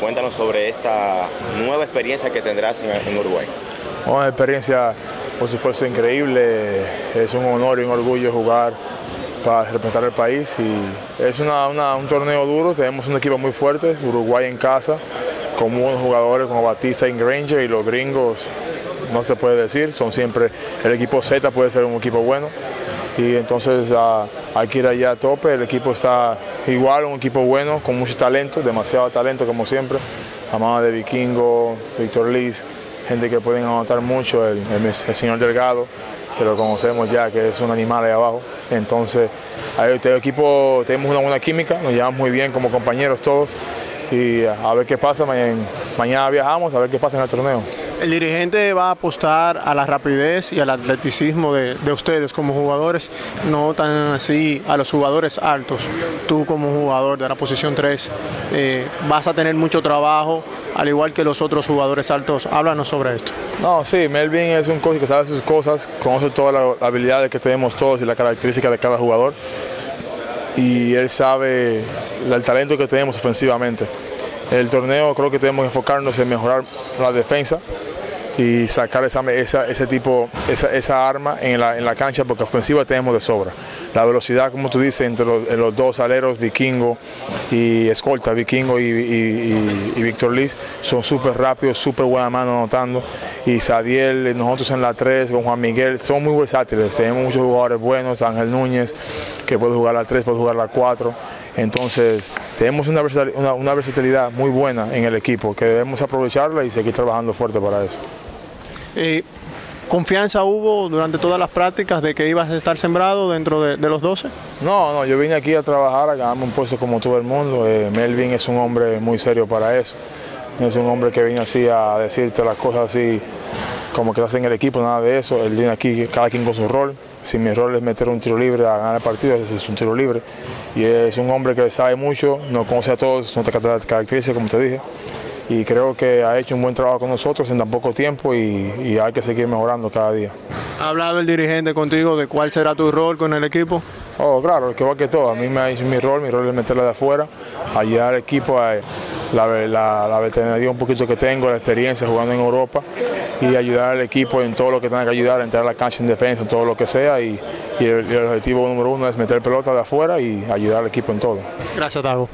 Háblanos sobre esta nueva experiencia que tendrás en, Uruguay. Una experiencia, por supuesto, increíble. Es un honor y un orgullo jugar para representar el país y es un torneo duro, tenemos un equipo muy fuerte, Uruguay en casa, con buenos jugadores como Batista y Granger y los gringos, no se puede decir, son siempre, el equipo Z puede ser un equipo bueno y entonces ah, hay que ir allá a tope, el equipo está igual, un equipo bueno, con mucho talento, demasiado talento como siempre, Amada de Vikingo, Víctor Liz, gente que pueden anotar mucho, el, señor Delgado, que lo conocemos ya, que es un animal ahí abajo. Entonces, ahí este equipo tenemos una buena química, nos llevamos muy bien como compañeros todos y a ver qué pasa. Mañana, mañana viajamos a ver qué pasa en el torneo. El dirigente va a apostar a la rapidez y al atleticismo de, ustedes como jugadores, no tan así a los jugadores altos. Tú como jugador de la posición 3 eh, vas a tener mucho trabajo, al igual que los otros jugadores altos. Háblanos sobre esto. No, sí, Melvin es un coach que sabe sus cosas, conoce todas las habilidades que tenemos todos y las características de cada jugador. Y él sabe el talento que tenemos ofensivamente. El torneo creo que tenemos que enfocarnos en mejorar la defensa, y sacar esa, ese tipo, esa, arma en la, en la, cancha porque ofensiva tenemos de sobra. La velocidad, como tú dices, entre los, dos aleros, Vikingo y Escolta, Vikingo y, y, Víctor Liz, son súper rápidos, súper buena mano anotando. Y Sadiel, nosotros en la 3 con Juan Miguel, son muy versátiles. Tenemos muchos jugadores buenos, Ángel Núñez, que puede jugar la 3, puede jugar la 4. Entonces, tenemos una una versatilidad muy buena en el equipo que debemos aprovecharla y seguir trabajando fuerte para eso. Eh, ¿Confianza hubo durante todas las prácticas de que ibas a estar sembrado dentro de, los 12? No, no, yo vine aquí a trabajar, a ganarme un puesto como todo el mundo. Eh, Melvin es un hombre muy serio para eso. Es un hombre que viene así a decirte las cosas así como que hace en el equipo, nada de eso. Él viene aquí, cada quien con su rol. Si mi rol es meter un tiro libre a ganar el partido, ese es un tiro libre. Y es un hombre que sabe mucho, nos conoce a todos, nuestras características, como te dije y creo que ha hecho un buen trabajo con nosotros en tan poco tiempo y, hay que seguir mejorando cada día. ¿Ha hablado el dirigente contigo de cuál será tu rol con el equipo? Oh, claro, que va que todo. A mí me ha dicho mi rol, mi rol es meterla de afuera, ayudar al equipo a la, la, la veteranía un poquito que tengo, la experiencia jugando en Europa y ayudar al equipo en todo lo que tenga que ayudar, entrar a la cancha en defensa, en todo lo que sea y, el, objetivo número uno es meter pelota de afuera y ayudar al equipo en todo. Gracias, Tago.